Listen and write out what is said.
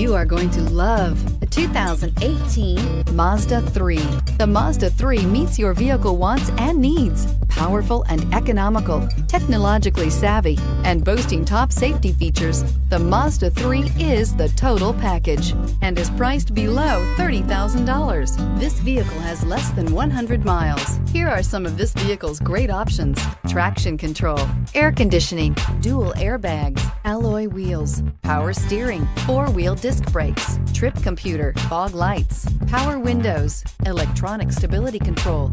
You are going to love the 2018 Mazda 3. The Mazda 3 meets your vehicle wants and needs. Powerful and economical, technologically savvy, and boasting top safety features, the Mazda 3 is the total package and is priced below $30,000. This vehicle has less than 100 miles. Here are some of this vehicle's great options. Traction control, air conditioning, dual airbags, alloy wheels, power steering, four-wheel disc brakes, trip computer, fog lights, power windows, electronic stability control.